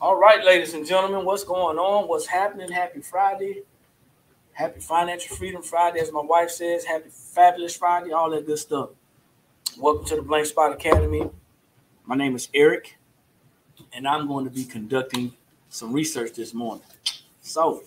All right, ladies and gentlemen, what's going on? What's happening? Happy Friday. Happy Financial Freedom Friday, as my wife says. Happy Fabulous Friday, all that good stuff. Welcome to the Blank Spot Academy. My name is Eric, and I'm going to be conducting some research this morning. So,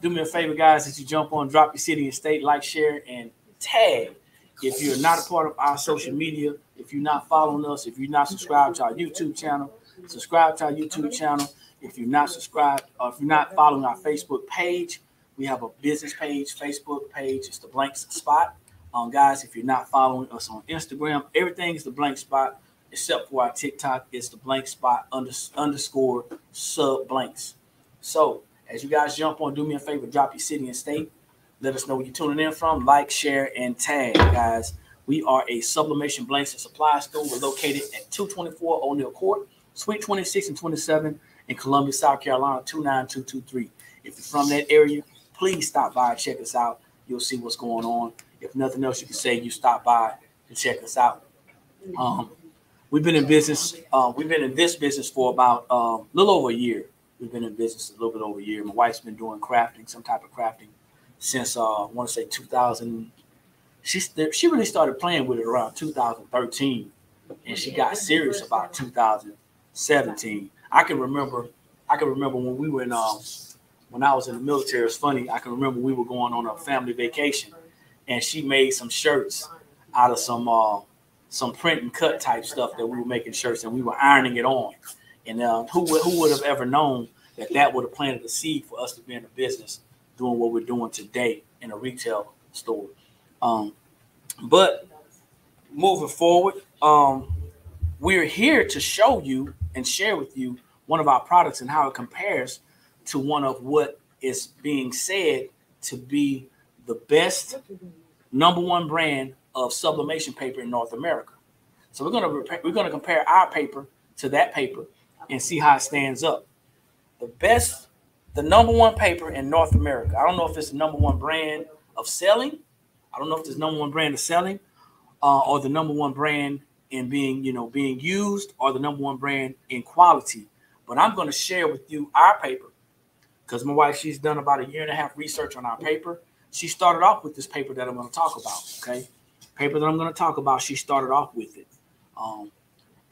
do me a favor, guys, as you jump on, drop your city and state, like, share, and tag. If you're not a part of our social media, if you're not following us, if you're not subscribed to our YouTube channel, subscribe to our YouTube channel. If you're not subscribed, or if you're not following our Facebook page, we have a business page, Facebook page. It's the blank spot. Um, guys, if you're not following us on Instagram, everything is the blank spot except for our TikTok. It's the blank spot under, underscore sub blanks. So as you guys jump on, do me a favor, drop your city and state. Let us know where you're tuning in from. Like, share, and tag, guys. We are a sublimation blanks and supply store. We're located at 224 O'Neill Court, Suite 26 and 27 in Columbia, South Carolina, 29223. If you're from that area, please stop by and check us out. You'll see what's going on. If nothing else, you can say you stop by and check us out. Um, we've been in business. Uh, we've been in this business for about uh, a little over a year. We've been in business a little bit over a year. My wife's been doing crafting, some type of crafting, since uh, I want to say 2000. She she really started playing with it around 2013, and she got serious about 2017. I can remember. I can remember when we were in um, when I was in the military. It's funny. I can remember we were going on a family vacation, and she made some shirts out of some uh, some print and cut type stuff that we were making shirts, and we were ironing it on. And uh, who would who would have ever known that that would have planted a seed for us to be in a business doing what we're doing today in a retail store. Um, but moving forward, um, we're here to show you and share with you one of our products and how it compares to one of what is being said to be the best number one brand of sublimation paper in North America. So we're gonna we're gonna compare our paper to that paper and see how it stands up. The best, the number one paper in North America. I don't know if it's the number one brand of selling. I don't know if it's number one brand of selling, uh, or the number one brand in being, you know, being used, are the number one brand in quality. But I'm going to share with you our paper because my wife, she's done about a year and a half research on our paper. She started off with this paper that I'm going to talk about. Okay, paper that I'm going to talk about. She started off with it. Um,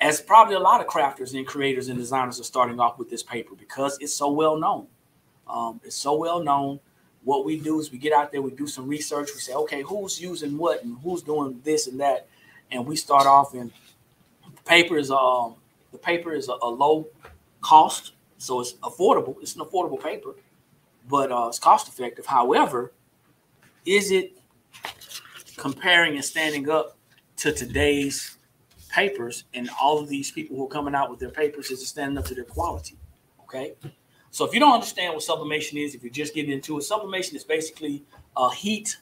as probably a lot of crafters and creators and designers are starting off with this paper because it's so well known. Um, it's so well known. What we do is we get out there, we do some research, we say, okay, who's using what and who's doing this and that, and we start off. in the paper is um the paper is a, a low cost, so it's affordable. It's an affordable paper, but uh, it's cost effective. However, is it comparing and standing up to today's papers, and all of these people who are coming out with their papers is it standing up to their quality. Okay. So if you don't understand what sublimation is, if you're just getting into it, sublimation is basically a heat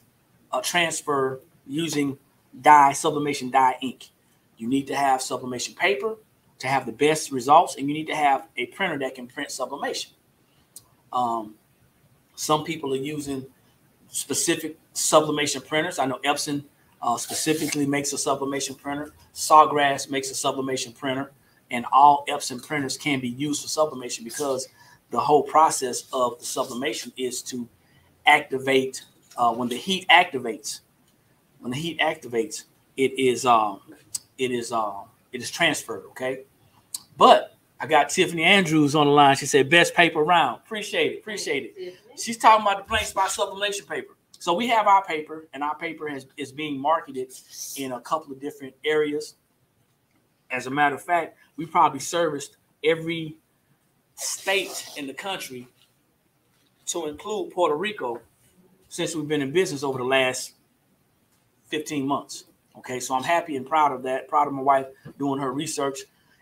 a transfer using dye, sublimation dye ink. You need to have sublimation paper to have the best results, and you need to have a printer that can print sublimation. Um, some people are using specific sublimation printers. I know Epson uh, specifically makes a sublimation printer. Sawgrass makes a sublimation printer, and all Epson printers can be used for sublimation because the whole process of the sublimation is to activate uh, when the heat activates. When the heat activates, it is um, it is um, it is transferred. Okay, but I got Tiffany Andrews on the line. She said, "Best paper around." Appreciate it. Appreciate it. She's talking about the blank spot sublimation paper. So we have our paper, and our paper has, is being marketed in a couple of different areas. As a matter of fact, we probably serviced every state in the country to include Puerto Rico since we've been in business over the last 15 months. Okay, so I'm happy and proud of that. Proud of my wife doing her research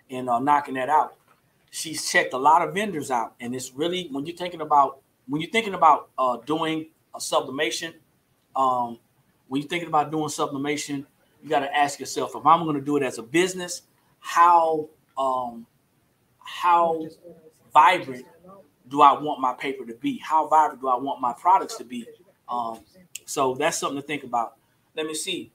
and uh, knocking that out. She's checked a lot of vendors out, and it's really when you're thinking about when you're thinking about uh, doing a sublimation, um, when you're thinking about doing sublimation, you got to ask yourself if I'm going to do it as a business, how um, how vibrant do I want my paper to be? How vibrant do I want my products to be? Um, so that's something to think about. Let me see.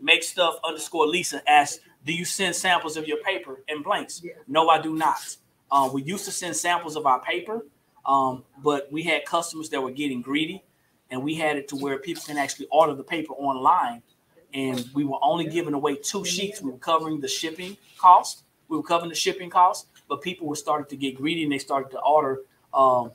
make stuff underscore Lisa asks, do you send samples of your paper and blanks? Yeah. No, I do not. Uh, we used to send samples of our paper, um, but we had customers that were getting greedy, and we had it to where people can actually order the paper online, and we were only giving away two sheets. We were covering the shipping cost. We were covering the shipping cost, but people were starting to get greedy, and they started to order um,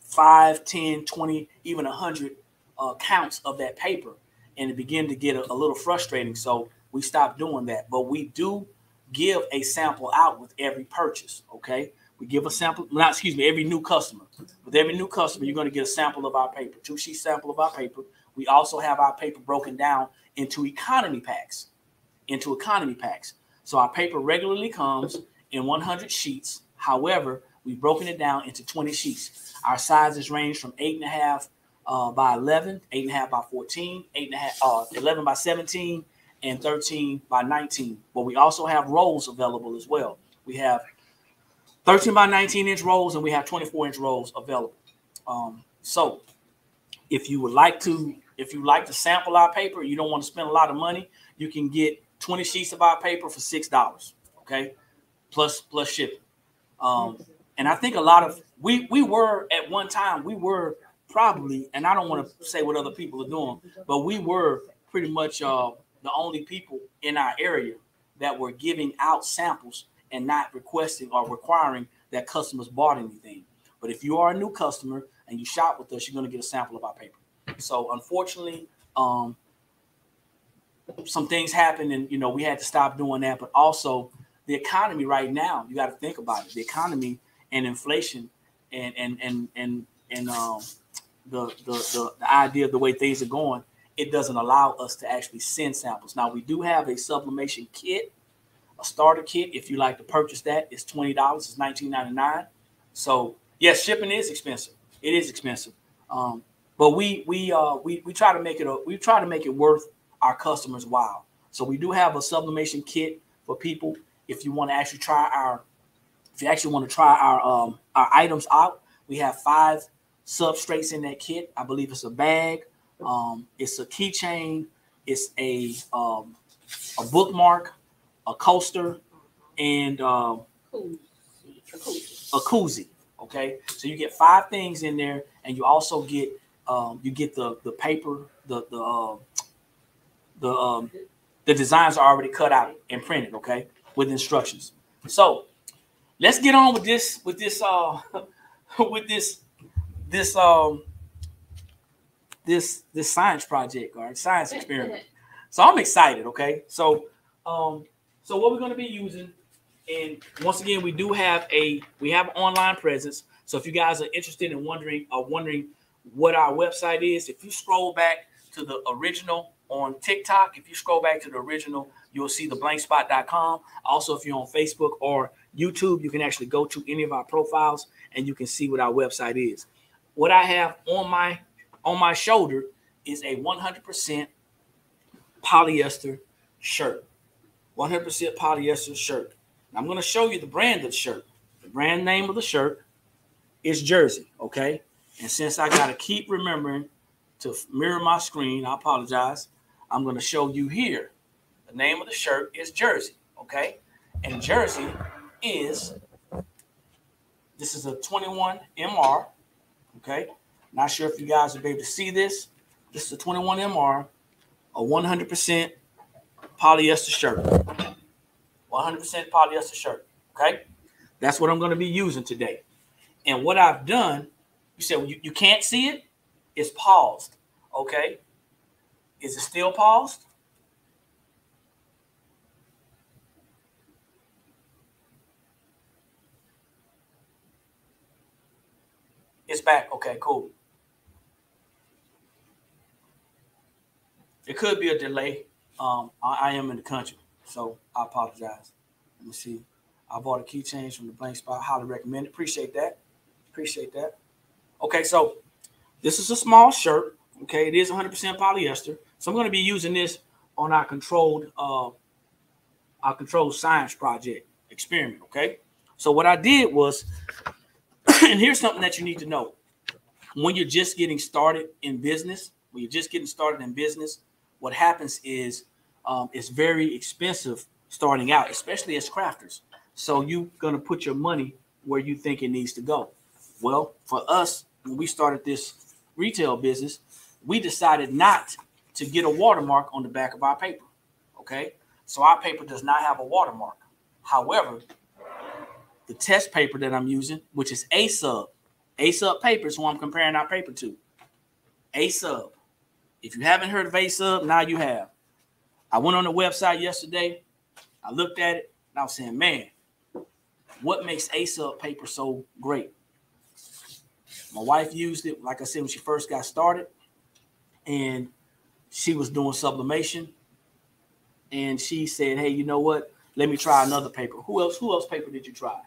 5, 10, 20, even 100 uh, counts of that paper. And it began to get a, a little frustrating. So we stopped doing that. But we do give a sample out with every purchase. Okay. We give a sample, not excuse me, every new customer. With every new customer, you're going to get a sample of our paper, two sheet sample of our paper. We also have our paper broken down into economy packs, into economy packs. So our paper regularly comes in 100 sheets. However, we've broken it down into 20 sheets. Our sizes range from eight and a half uh, by 11, eight and a half by 14, eight and a half, uh, 11 by 17, and 13 by 19. But we also have rolls available as well. We have 13 by 19 inch rolls and we have 24 inch rolls available. Um, so if you would like to, if you like to sample our paper, you don't want to spend a lot of money, you can get 20 sheets of our paper for six dollars. Okay, plus plus shipping. Um, and I think a lot of we we were at one time we were probably, and I don't want to say what other people are doing, but we were pretty much uh, the only people in our area that were giving out samples and not requesting or requiring that customers bought anything. But if you are a new customer and you shop with us, you're going to get a sample of our paper. So unfortunately, um, some things happened, and you know we had to stop doing that. But also, the economy right now, you got to think about it. The economy and inflation, and and and and and um, the, the the the idea of the way things are going, it doesn't allow us to actually send samples. Now we do have a sublimation kit, a starter kit. If you like to purchase that, it's twenty dollars. It's nineteen ninety nine. So yes, shipping is expensive. It is expensive. Um, but we we uh we we try to make it a, we try to make it worth our customers' while. So we do have a sublimation kit for people if you want to actually try our if you actually want to try our um our items out. We have five substrates in that kit. I believe it's a bag, um, it's a keychain, it's a um, a bookmark, a coaster, and um, a koozie. Okay, so you get five things in there, and you also get um, you get the the paper, the the uh, the um, the designs are already cut out and printed. Okay, with instructions. So let's get on with this with this uh with this this um this this science project or science experiment. So I'm excited. Okay, so um so what we're going to be using, and once again we do have a we have online presence. So if you guys are interested in wondering or wondering what our website is, if you scroll back to the original on TikTok, if you scroll back to the original, you'll see the blankspot.com. Also, if you're on Facebook or YouTube, you can actually go to any of our profiles and you can see what our website is. What I have on my on my shoulder is a 100% polyester shirt. 100% polyester shirt. I'm going to show you the brand of the shirt. The brand name of the shirt is Jerzees, okay? And since I got to keep remembering to mirror my screen, I apologize. I'm going to show you here. The name of the shirt is Jerzees, okay? And Jerzees is this is a 21 MR, okay? Not sure if you guys will be able to see this. This is a 21 MR, a 100% polyester shirt. 100% polyester shirt, okay? That's what I'm going to be using today. And what I've done, you said well, you, you can't see it, it's paused, okay? Is it still paused? It's back. Okay, cool. It could be a delay. Um, I, I, am in the country, so I apologize. Let me see. I bought a keychain from the blank spot. Highly recommend it. Appreciate that. Appreciate that. Okay, so this is a small shirt. Okay, it is 100% polyester. So I'm going to be using this on our controlled uh, our controlled science project experiment. Okay, so what I did was, and here's something that you need to know: when you're just getting started in business, when you're just getting started in business, what happens is um, it's very expensive starting out, especially as crafters. So you're gonna put your money where you think it needs to go. Well, for us, when we started this retail business, we decided not to get a watermark on the back of our paper. Okay, so our paper does not have a watermark. However, the test paper that I'm using, which is A sub, A sub paper is who I'm comparing our paper to. A sub. If you haven't heard of A sub, now you have. I went on the website yesterday. I looked at it and I was saying, man, what makes A sub paper so great? My wife used it, like I said, when she first got started, and she was doing sublimation. And she said, Hey, you know what? Let me try another paper. Who else? Who else paper did you try?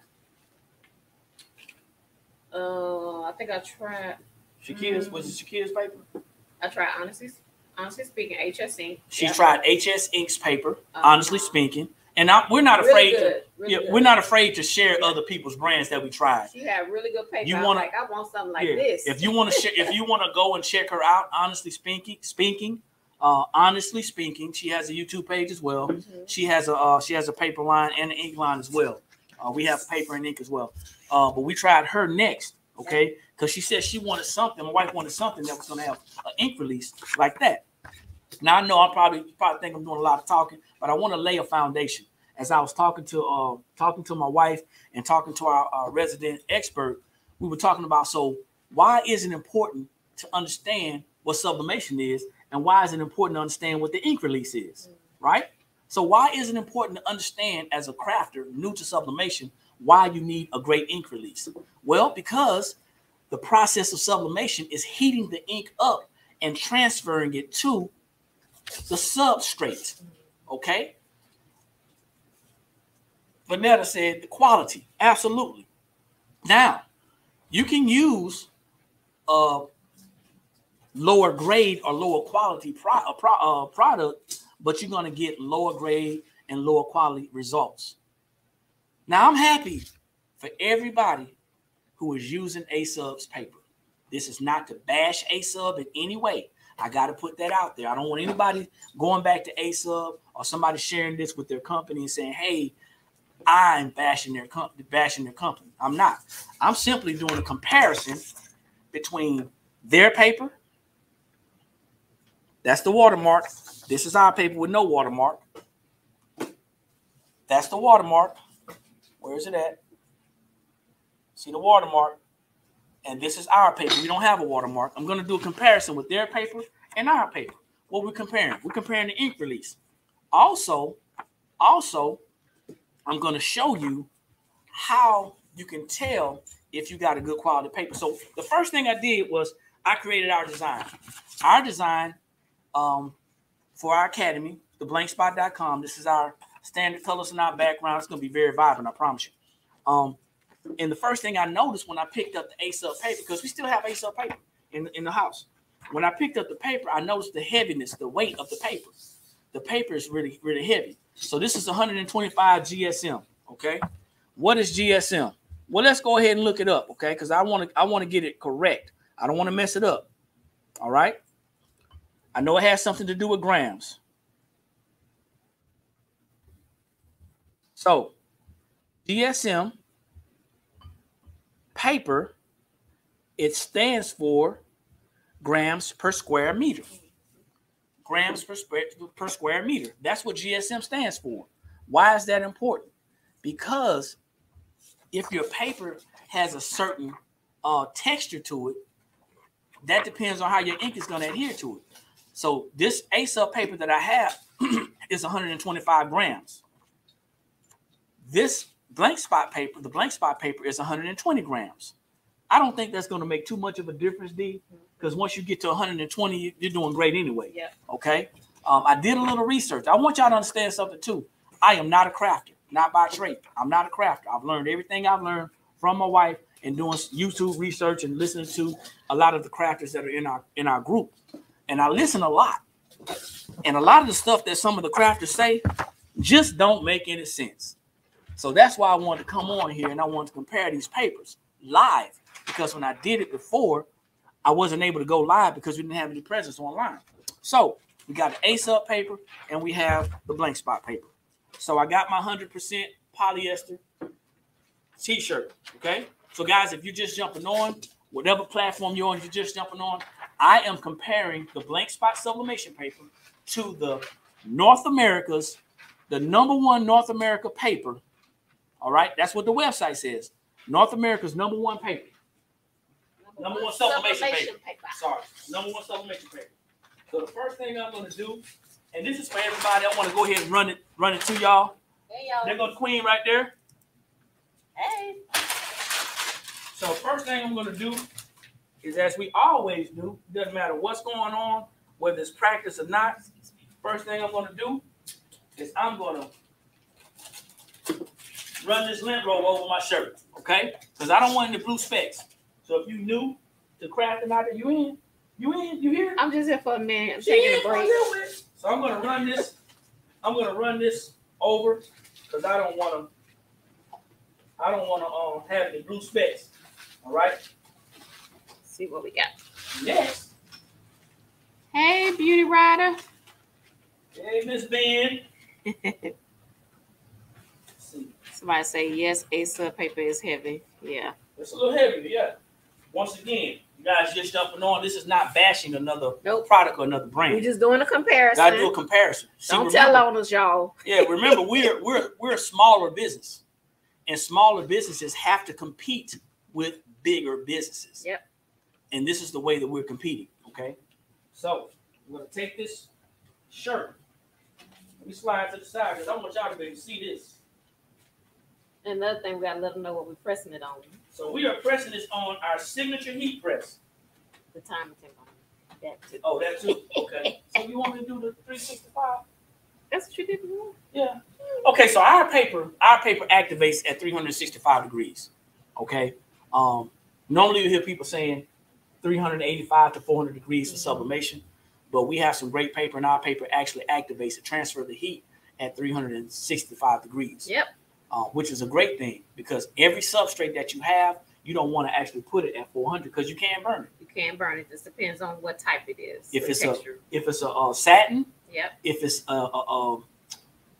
Uh, I think I tried. Shakia's was it Shakia's paper? I tried honestly, honestly speaking, HS Ink. She Yeah. tried HS Inks paper. Uh-huh. honestly speaking, and I, we're not Really afraid to. good, really yeah, good. we're not afraid to share other people's brands that we tried. She had really good paper. You wanna- like I want something like yeah. this. If you want to share, if you want to go and check her out, honestly speaking, speaking, uh, honestly speaking, she has a YouTube page as well. Mhm. She has a uh, she has a paper line and an ink line as well. Uh, we have paper and ink as well. Uh, but we tried her next, okay? Because she said she wanted something. My wife wanted something that was going to have an ink release like that. Now I know I probably probably think I'm doing a lot of talking, but I want to lay a foundation. As I was talking to uh, talking to my wife and talking to our, our resident expert, we were talking about so why is it important to understand what sublimation is, and why is it important to understand what the ink release is, right? So why is it important to understand as a crafter new to sublimation why you need a great ink release? Well, because the process of sublimation is heating the ink up and transferring it to the substrate. Okay. Vanetta said the quality, absolutely. Now, you can use a lower grade or lower quality pro- uh, pro- uh, product, but you're going to get lower grade and lower quality results. Now, I'm happy for everybody who is using ASUB's paper. This is not to bash ASUB in any way. I got to put that out there. I don't want anybody going back to ASUB or somebody sharing this with their company and saying, "Hey, I'm bashing their company, bashing their company." I'm not. I'm simply doing a comparison between their paper. That's the watermark. This is our paper with no watermark. That's the watermark. Where is it at? See the watermark. And this is our paper. We don't have a watermark. I'm going to do a comparison with their paper and our paper. What we're comparing? We're comparing the ink release. Also, also, I'm going to show you how you can tell if you got a good quality paper. So the first thing I did was I created our design. Our design um, for our academy, theblankspot.com. This is our standard colors in our background. It's going to be very vibrant, I promise you. Um, and the first thing I noticed when I picked up the A sub paper, because we still have A sub paper in, in the house. When I picked up the paper, I noticed the heaviness, the weight of the paper. The paper is really, really heavy. So this is 125 GSM. Okay. What is GSM? Well, let's go ahead and look it up, okay? Because I want to I want to get it correct. I don't want to mess it up. All right. I know it has something to do with grams. So GSM paper, it stands for grams per square meter. Grams per square per square meter. That's what GSM stands for. Why is that important? Because if your paper has a certain uh, texture to it, that depends on how your ink is going to adhere to it. So this A sub paper that I have is 125 grams. This blank spot paper, the blank spot paper is 120 grams. I don't think that's going to make too much of a difference, D, because once you get to 120, you- you're doing great anyway. Yeah. Okay. Um, I did a little research. I want y'all to understand something too. I am not a crafter, not by trade. I'm not a crafter. I've learned everything I've learned from my wife and doing YouTube research and listening to a lot of the crafters that are in our in our group. And I listen a lot. And a lot of the stuff that some of the crafters say just don't make any sense. So that's why I wanted to come on here and I wanted to compare these papers live because when I did it before, I wasn't able to go live because we didn't have any presence online. So we got the A sub paper, and we have the blank spot paper. So I got my 100% polyester t-shirt. Okay. So guys, if you're just jumping on, whatever platform you're on, you're just jumping on, I am comparing the blank spot sublimation paper to the North America's, the number one North America paper. All right, that's what the website says. North America's number one paper. Number one sublimation paper. Sorry, number one sublimation paper. So the first thing I'm gonna do, and this is for everybody, I want to go ahead and run it, run it to y'all. Hey, There y'all. goes Queen right there. Hey. So first thing I'm gonna do is as we always do, doesn't matter what's going on, whether it's practice or not. First thing I'm gonna do is I'm gonna run this lint roll over my shirt, okay? Because I don't want any blue specks. So if you new to crafting out there, you in, you in, you here? I'm just here for a minute. I'm She taking a break. So I'm gonna run this. I'm gonna run this over because I don't want to. I don't want to um, have any blue specks. All right. See what we got. Next, Hey, beauty rider. hey Miss Ben. Somebody say yes. A sub paper is heavy. Yeah. it's a little heavy, yeah. Once again, you guys just jumping on. This is not bashing another Nope. product or another brand. We're just doing a comparison. Gotta do a comparison. See, Don't remember- tell on us, y'all. Yeah, remember we're we're we're a smaller business, and smaller businesses have to compete with bigger businesses. Yep. And this is the way that we're competing. Okay. So we're gonna take this shirt. Let me slide to the side because I want y'all to be able to see this. Another thing, we gotta let them know what we're pressing it on. So we are pressing this on our signature heat press. The time thing on that too. Oh, that too. Okay. so you want me to do the 365? That's what you did before. Yeah. Okay, so our paper, our paper activates at 365 degrees. Okay. Um, normally you hear people saying 385 to 400 degrees for Mhm. sublimation, but we have some great paper, and our paper actually activates it, transfer of the heat at 365 degrees, Yep. Uh, which is a great thing because every substrate that you have, you don't want to actually put it at 400 because you can't burn it. You can't burn it. Just depends on what type it is. If it's a- If it's a, uh satin, Yep. if it's a, a, a,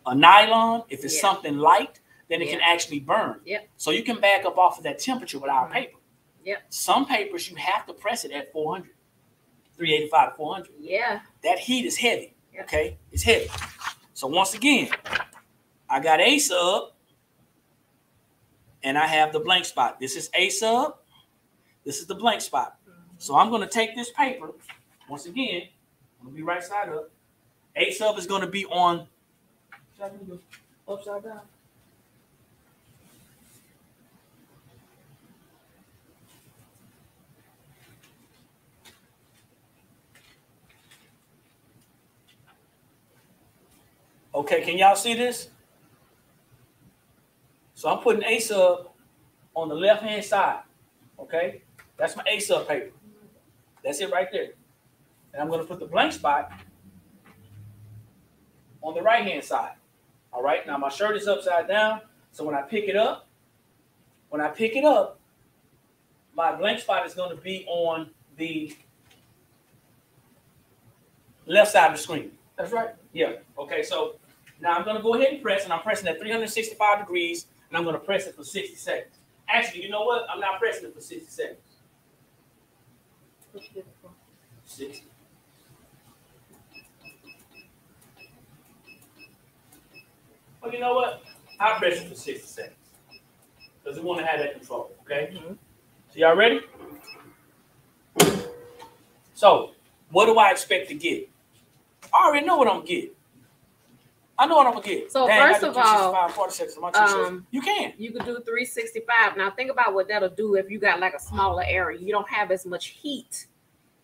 a nylon, if it's Yeah. something light, then it can actually burn. Yep. So you can back up off of that temperature with our Mhm. paper. Yep. Some papers you have to press it at 400, 385 to 400. Yeah. That heat is heavy. Yep. Okay, it's heavy. So once again, I got A sub, and I have the blank spot. This is A sub. This is the blank spot. So I'm going to take this paper. Once again, I'm going to be right side up. A sub is going to be on. Upside down? Okay, can y'all see this? So I'm putting A sub on the left hand side. Okay, that's my A sub paper. That's it right there. And I'm going to put the blank spot on the right hand side. All right, now my shirt is upside down. So when I pick it up, when I pick it up, my blank spot is going to be on the left side of the screen. That's right. Yeah. Okay, so now I'm going to go ahead and press, and I'm pressing at 365 degrees, and I'm going to press it for 60 seconds. Actually, you know what? I'm not pressing it for 60 seconds. 60. Well, you know what? I'll press it for 60 seconds. Because we want to have that control, okay? Mhm. So y'all ready? So, what do I expect to get? I already know what I'm gonna get. I know what I'm gonna get. So Dang, first of all, 46 on my um, you can. You could do 365. Now think about what that'll do if you got like a smaller area. You don't have as much heat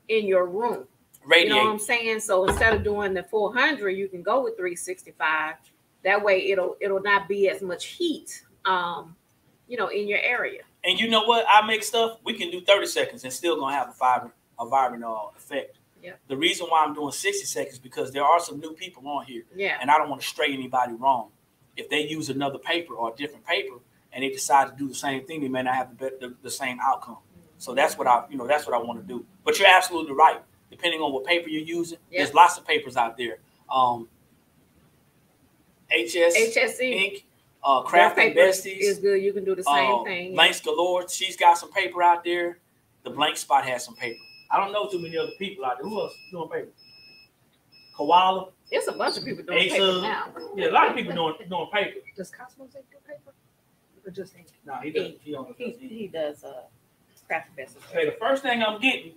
in your room. Radiate. You know what I'm saying? So instead of doing the 400, you can go with 365. That way it'll it'll not be as much heat um you know in your area. and you know what? I make stuff. We can do 30 seconds and still gonna have a vibrant, a vibrant uh, effect. Yep. The reason why I'm doing 60 seconds because there are some new people on here, Yeah. and I don't want to stray anybody wrong. If they use another paper or a different paper and they decide to do the same thing, they may not have the, the, the same outcome. So that's what I, you know, that's what I want to do. But you're absolutely right. depending on what paper you're using. Yeah. There's lots of papers out there. Um, HS HSE. Ink, uh, Craft and Besties, is good. You can do the same uh, thing. Blanks Galore. She's got some paper out there. The Blank Spot has some paper. I don't know too many other people out there. Who else doing paper? Koala. It's a bunch of people doing Ace paper now. Yeah, a lot of people doing doing paper. Does Cosmos do paper? Or just ink? No, he doesn't. He don't. He, he does uh craft business. Okay, the first thing I'm getting,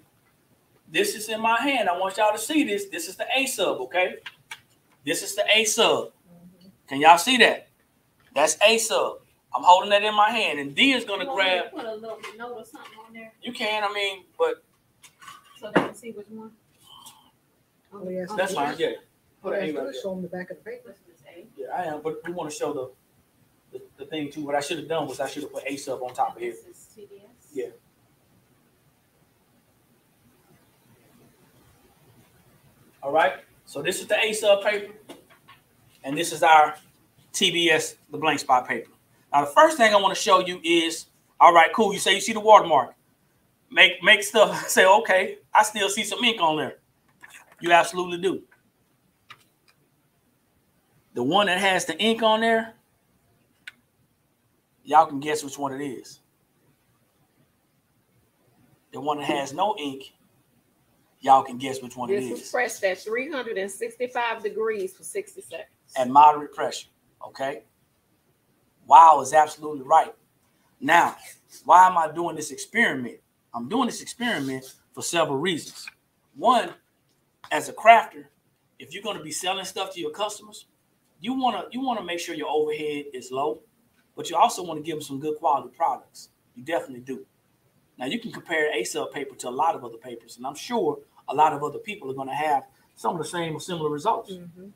this is in my hand. I want y'all to see this. This is the A sub, okay? This is the A sub. Mm-hmm. Can y'all see that? That's A sub. I'm holding that in my hand, and D is gonna grab. Put a little note or something on there You can, I mean, but so they can see which one. Oh, yes. that's fine. Yeah, put Well, an A right there. Show them the back of the paper. What's? Yeah, I am, but we want to show the, the the thing too. What I should have done was I should have put A sub on top of here. This is TBS. Yeah. All right. So this is the A sub paper, and this is our TBS, the blank spot paper. Now the first thing I want to show you is, all right, cool. You say you see the watermark. Make make stuff say, okay, I still see some ink on there. You absolutely do. The one that has the ink on there, y'all can guess which one it is. The one that has no ink, y'all can guess which one it This was pressed at 365 degrees for 60 seconds. At moderate pressure. Okay. Wow is absolutely right. Now, why am I doing this experiment? I'm doing this experiment for several reasons. One, as a crafter, if you're going to be selling stuff to your customers, you want to you want to make sure your overhead is low, but you also want to give them some good quality products. You definitely do. Now you can compare A sub paper to a lot of other papers, and I'm sure a lot of other people are going to have some of the same or similar results. Mhm.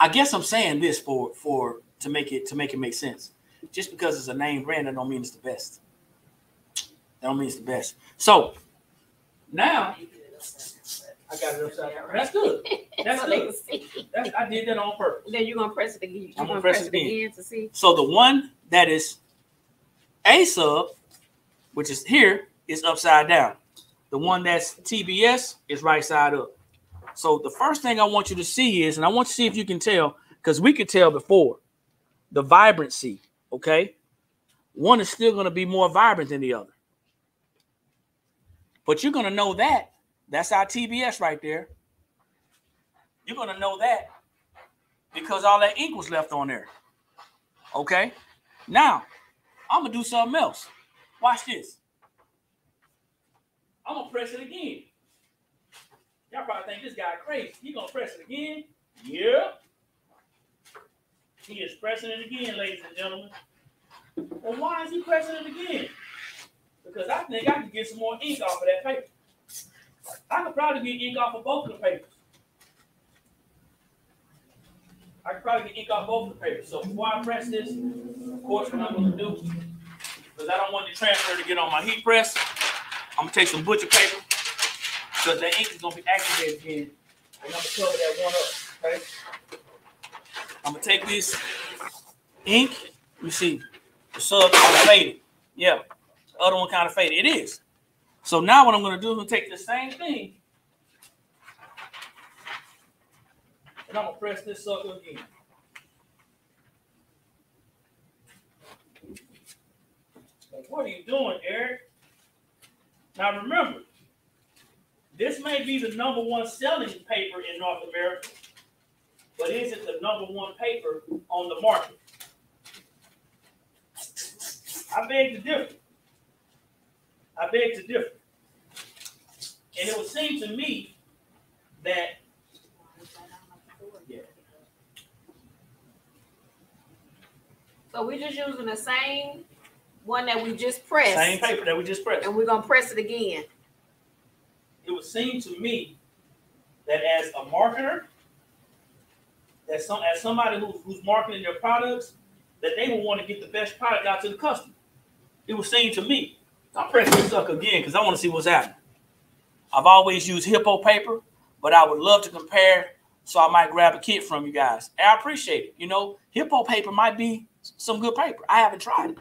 I guess I'm saying this for for to make it to make it make sense. Just because it's a name brand, that don't mean it's the best. That don't mean it's the best. So now I got it upside down. That's good. That's so good. That's, I did that on purpose. Then you're gonna press it again. You're I'm gonna, gonna press, press it it again. again to see. So the one that is A sub, which is here, is upside down. The one that's TBS is right side up. So the first thing I want you to see is, and I want you to see if you can tell, because we could tell before, the vibrancy. Okay, one is still going to be more vibrant than the other, but you're going to know that. That's our TBS right there. You're going to know that because all that ink was left on there. Okay. Now, I'm gonna do something else. Watch this. I'm gonna press it again. Y'all probably think this guy crazy. He gonna press it again? Yeah. He is pressing it again, ladies and gentlemen. Well, why is he pressing it again? Because I think I can get some more ink off of that paper. I could probably get ink off of both of the papers. I could probably get ink off both of the papers. So before I press this, of course, what I'm gonna do, because I don't want the transfer to get on my heat press, I'm gonna take some butcher paper, because the ink is gonna be activated again. And I'm gonna cover that one up, okay? I'm gonna take this ink, let me see, the sub faded. Yeah, other one kind of faded. It is. So now what I'm gonna do is I'm gonna take the same thing, and I'm gonna press this sucker again. Like, what are you doing, Eric? Now remember, this may be the number one selling paper in North America, but is it the number one paper on the market? I beg to differ. I beg to differ. And it would seem to me that Yeah. So we're just using the same one that we just pressed, same paper that we just pressed. and we're gonna press it again. it would seem to me that as a marketer, that some as somebody who's, who's marketing their products, that they will want to get the best product out to the customer. It would seem to me. I'm pressing this sucker again because I want to see what's happening. I've always used hippo paper, but I would love to compare, so I might grab a kit from you guys. And I appreciate it. You know, hippo paper might be some good paper. I haven't tried it.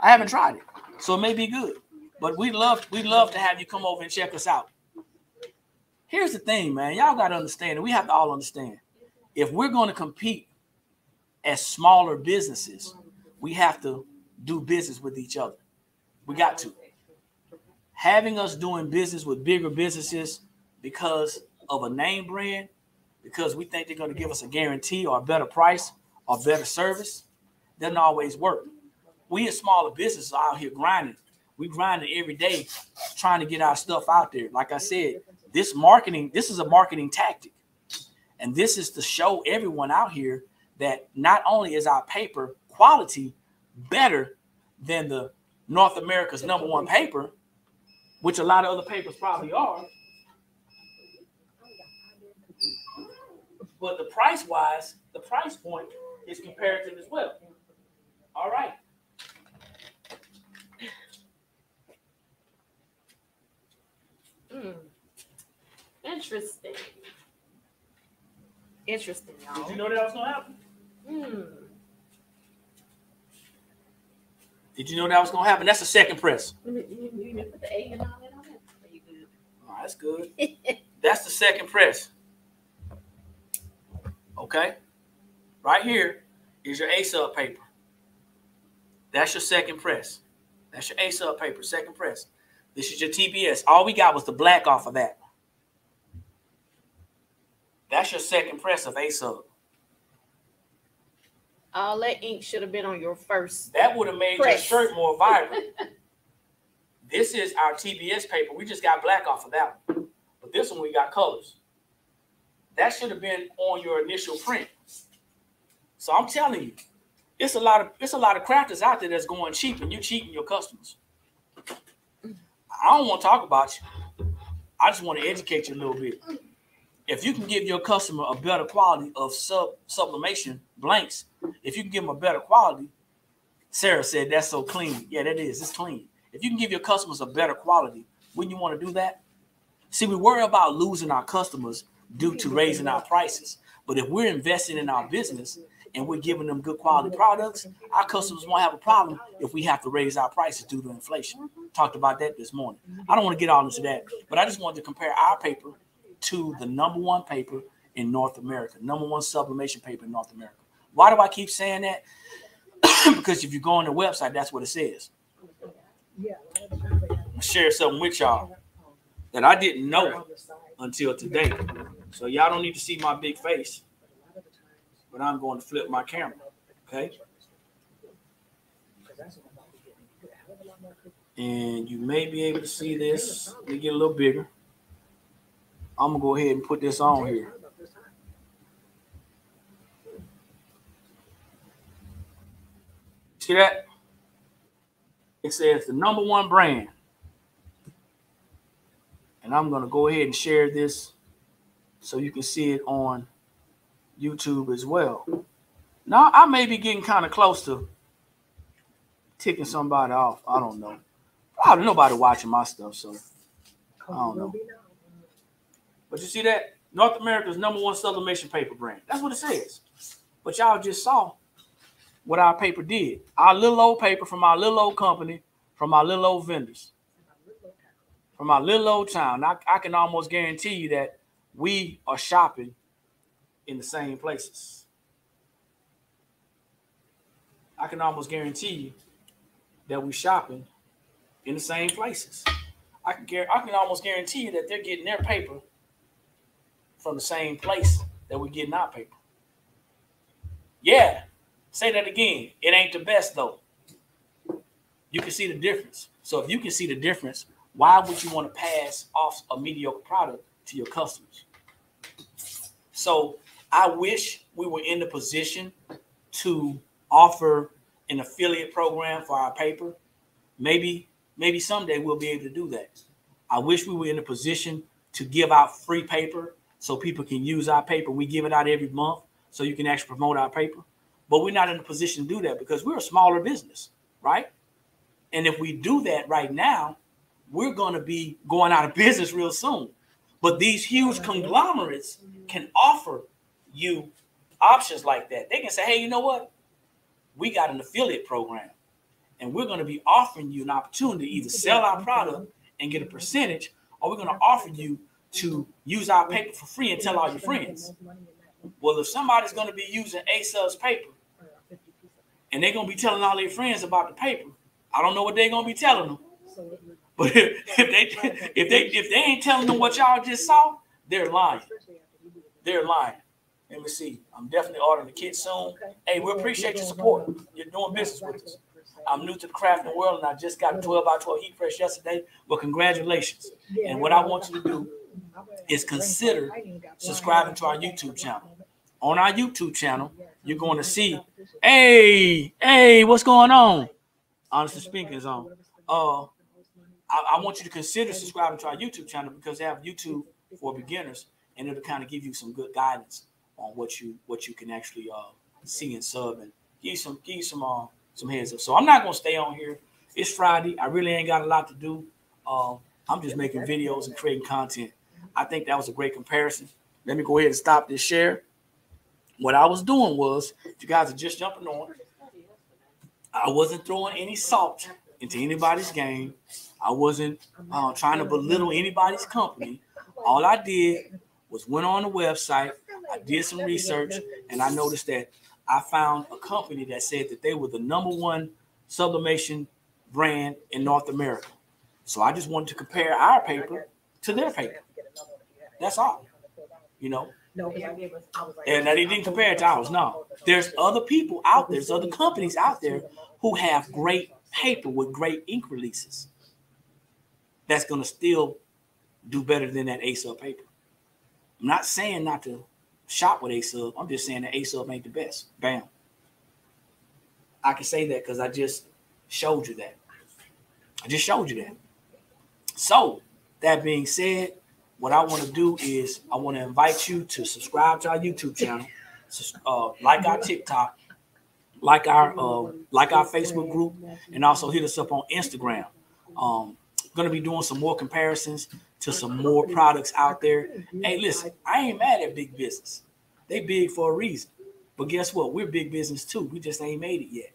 I haven't tried it, so it may be good. But we love we love to have you come over and check us out. Here's the thing, man. Y'all got to understand, and we have to all understand. If we're going to compete as smaller businesses, we have to do business with each other. We got to. Having us doing business with bigger businesses because of a name brand, because we think they're going to give us a guarantee or a better price or better service, doesn't always work. We as smaller businesses out here grinding. We grinding every day trying to get our stuff out there. Like I said, this marketing, this is a marketing tactic. And this is to show everyone out here that not only is our paper quality better than the North America's number one paper, which a lot of other papers probably are, but the price wise, the price point is comparative as well. All right. Hmm. Interesting. Interesting, y'all. Did you know that was gonna happen? Hmm. Did you know that was gonna happen? That's the second press. Oh, that's good. That's the second press. Okay. Right here is your A sub paper. That's your second press. That's your A sub paper, second press. This is your TBS. All we got was the black off of that. That's your second press of A sub. All that ink should have been on your first. That would have made Press. your shirt more vibrant. this is our TBS paper. We just got black off of that one. But this one we got colors. That should have been on your initial print. So I'm telling you, it's a lot of it's a lot of crafters out there that's going cheap and you're cheating your customers. I don't want to talk about you. I just want to educate you a little bit. If you can give your customer a better quality of sub sublimation blanks, if you can give them a better quality, Sarah said that's so clean. Yeah, that is. It's clean. If you can give your customers a better quality, wouldn't you want to do that? See, we worry about losing our customers due to raising our prices. But if we're investing in our business and we're giving them good quality products, our customers won't have a problem if we have to raise our prices due to inflation. Talked about that this morning. I don't want to get all into that, but I just wanted to compare our paper to the number one paper in North America, number one sublimation paper in North America. Why do I keep saying that? because if you go on the website, that's what it says. Yeah. share something with y'all that I didn't know until today. So y'all don't need to see my big face, but I'm going to flip my camera. Okay. And you may be able to see this. Let me get a little bigger. I'm gonna go ahead and put this on here. See that? It says the number one brand. And I'm going to go ahead and share this so you can see it on YouTube as well. Now, I may be getting kind of close to ticking somebody off. I don't know. Probably nobody watching my stuff. So, I don't know. but you see that? North America's number one sublimation paper brand. That's what it says. But y'all just saw what our paper did. Our little old paper from our little old company, from our little old vendors, from our little old town. I, I can almost guarantee you that we are shopping in the same places. I can almost guarantee you that we're shopping in the same places. I can I can almost guarantee you that they're getting their paper from the same place that we're getting our paper. Yeah, say that again. It ain't the best though. You can see the difference. So if you can see the difference, why would you want to pass off a mediocre product to your customers? So I wish we were in the position to offer an affiliate program for our paper. Maybe, maybe someday we'll be able to do that. I wish we were in a position to give out free paper so people can use our paper. We give it out every month so you can actually promote our paper. But we're not in a position to do that because we're a smaller business, right? And if we do that right now, we're going to be going out of business real soon. But these huge conglomerates can offer you options like that. They can say, hey, you know what? We got an affiliate program, and we're going to be offering you an opportunity to either sell our product and get a percentage, or we're going to offer you to use our paper for free and tell all your friends. Well, if somebody's going to be using A sub's paper and they're to be telling all their friends about the paper, I don't know what they're to be telling them. But if, if they if they if they ain't telling them what y'all just saw, they're lying. They're lying. Let me see. I'm definitely ordering the kit soon. Hey, we appreciate your support. You're doing business with us. I'm new to the crafting world, and I just got a 12 by 12 heat press yesterday. Well, congratulations. And what I want you to do is consider subscribing to our YouTube channel. On our YouTube channel, you're going to see, hey, hey, what's going on? Honestly speaking, is on. Uh, I, I want you to consider subscribing to our YouTube channel because they have YouTube for beginners, and it'll kind of give you some good guidance on what you what you can actually uh, see and sub and give you some give you some uh, some heads up. So I'm not gonna stay on here. It's Friday. I really ain't got a lot to do. Um, I'm just making videos and creating content. I think that was a great comparison. Let me go ahead and stop this share. What I was doing was, if you guys are just jumping on, I wasn't throwing any salt into anybody's game. I wasn't uh, trying to belittle anybody's company. All I did was went on the website, I did some research, and I noticed that I found a company that said that they were the number one sublimation brand in North America. So I just wanted to compare our paper to their paper. That's all. You know, No, because I gave us, I was like. and that he didn't compare it to ours. No, there's other people out there, there's other companies out there who have great paper with great ink releases. That's gonna still do better than that A sub paper. I'm not saying not to shop with A sub. I'm just saying that A sub ain't the best. Bam. I can say that because I just showed you that. I just showed you that. So that being said, what I want to do is I want to invite you to subscribe to our YouTube channel, uh, like our TikTok, like our uh, like our Facebook group, and also hit us up on Instagram. Um, gonna be doing some more comparisons to some more products out there. Hey, listen, I ain't mad at big business. They big for a reason. But guess what? We're big business too. We just ain't made it yet.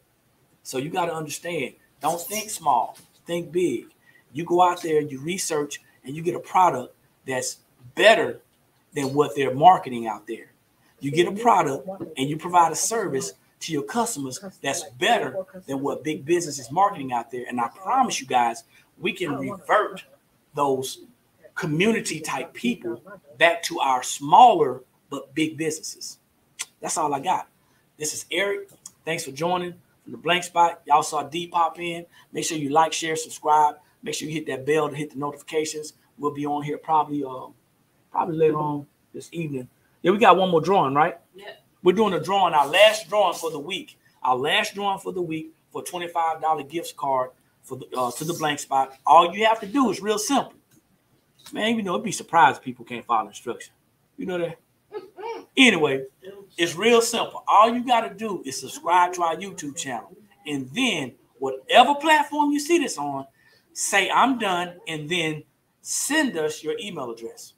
So you got to understand. Don't think small. Think big. You go out there, you research, and you get a product that's better than what they're marketing out there. You get a product and you provide a service to your customers that's better than what big business is marketing out there. And I promise you guys, we can revert those community type people back to our smaller but big businesses. That's all I got. This is Eric. Thanks for joining from the blank spot. Y'all saw D pop in. Make sure you like, share, subscribe. Make sure you hit that bell to hit the notifications. We'll be on here probably uh probably later on this evening. Yeah, we got one more drawing, right? Yeah. We're doing a drawing, our last drawing for the week. Our last drawing for the week for a $25 gift card for the uh, to the blank spot. All you have to do is real simple. Man, you know, it'd be surprised people can't follow instruction. You know that? Anyway, it's real simple. All you got to do is subscribe to our YouTube channel. And then, whatever platform you see this on, say, I'm done, and then send us your email address.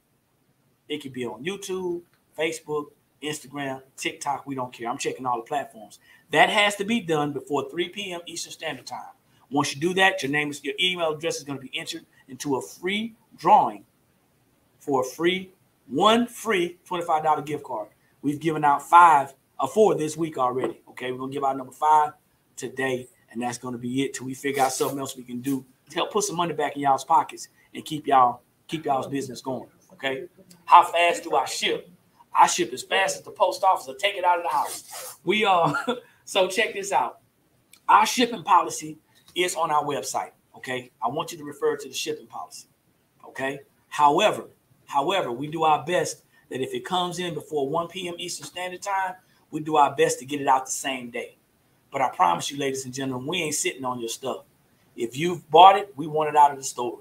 It could be on YouTube, Facebook, Instagram, TikTok. We don't care. I'm checking all the platforms. That has to be done before 3 p.m. Eastern Standard Time. Once you do that, your name is your email address is going to be entered into a free drawing for a free one free $25 gift card. We've given out five or four this week already. Okay, we're gonna give out number five today, and that's gonna be it till we figure out something else we can do to help put some money back in y'all's pockets and keep y'all keep y'all's business going. Okay, how fast do I ship? I ship as fast as the post office will take it out of the house. We uh, are so check this out. Our shipping policy is on our website. Okay, I want you to refer to the shipping policy. Okay, however, however, we do our best that if it comes in before 1 p.m. Eastern Standard Time, we do our best to get it out the same day. But I promise you, ladies and gentlemen, we ain't sitting on your stuff. If you've bought it, we want it out of the store.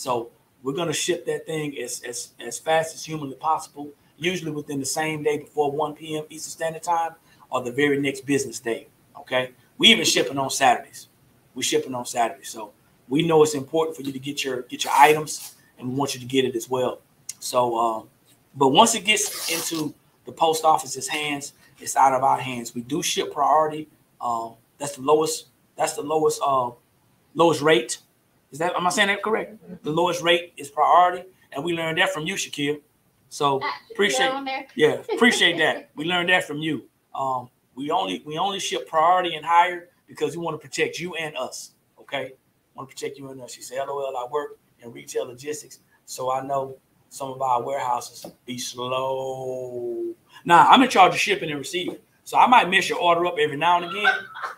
So we're gonna ship that thing as as, as fast as humanly possible, usually within the same day before 1 p.m. Eastern Standard Time or the very next business day. Okay. We even shipping on Saturdays. We're shipping on Saturdays. So we know it's important for you to get your get your items and we want you to get it as well. So um, but once it gets into the post office's hands, it's out of our hands. We do ship priority. Um, that's the lowest. That's the lowest. Uh, lowest rate. Is that? Am I saying that correct? The lowest rate is priority, and we learned that from you, Shakir. So Ah, appreciate yeah, there. yeah, appreciate that. We learned that from you. Um, we only we only ship priority and higher because we want to protect you and us. Okay, want to protect you and us. She said, "LOL, I work in retail logistics, so I know some of our warehouses be slow." Nah, I'm in charge of shipping and receiving, so I might mess your order up every now and again.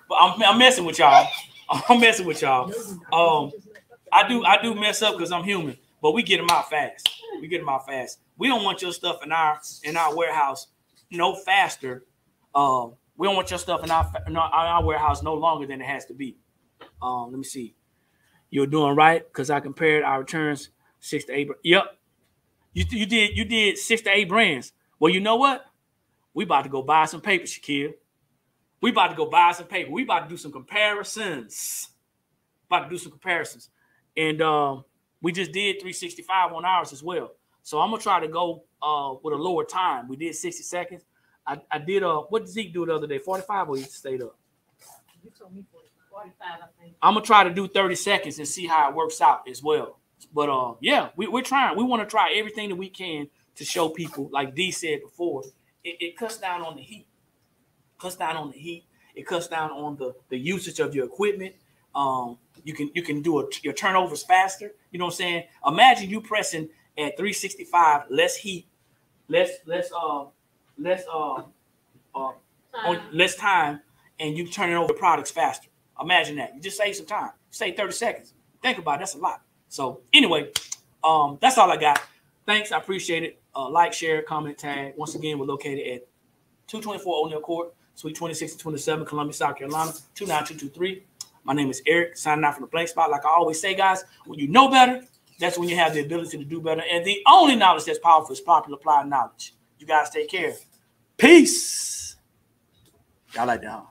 But I'm, I'm messing with y'all. I'm messing with y'all. Um, I do I do mess up because I'm human, but we get them out fast. We get them out fast. We don't want your stuff in our in our warehouse no faster. Um, we don't want your stuff in our, in our our warehouse no longer than it has to be. Um, let me see. You're doing right because I compared our returns six to eight. Yep, you you did you did six to eight brands. Well, you know what? We about to go buy some paper, Shakir. We about to go buy some paper. We about to do some comparisons. About to do some comparisons, and um, we just did 365 on ours as well. So I'm gonna try to go uh with a lower time. We did 60 seconds. I, I did uh what did Zeke do the other day? 45 or he stayed up? You told me forty-five. Forty-five, I think. I'm gonna try to do 30 seconds and see how it works out as well. But uh yeah, we, we're trying. We want to try everything that we can to show people, like D said before, it, it cuts down on the heat. Cuts down on the heat. It cuts down on the the usage of your equipment. Um, you can you can do a, your turnovers faster. You know what I'm saying? Imagine you pressing at 365, less heat, less less uh less uh uh on less time, and you turning over products faster. Imagine that. You just save some time. Save 30 seconds. Think about it. That's a lot. So anyway, um, that's all I got. Thanks. I appreciate it. Uh, like, share, comment, tag. Once again, we're located at 224 O'Neill Court, Suite 26 and 27, Columbia, South Carolina, 29223. My name is Eric, signing out from the blank spot. Like I always say, guys, when you know better, that's when you have the ability to do better. And the only knowledge that's powerful is popular applied knowledge. You guys take care. Peace. Y'all like that?